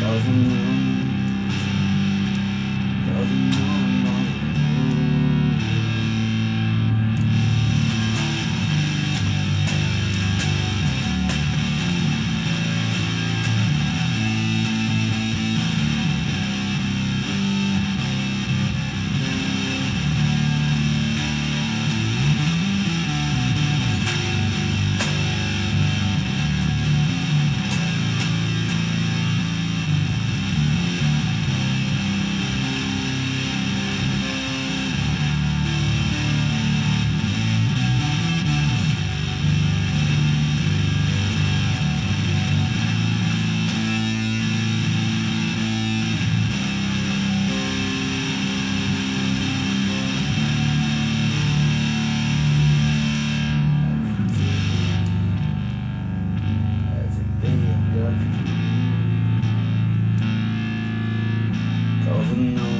Causing even mm.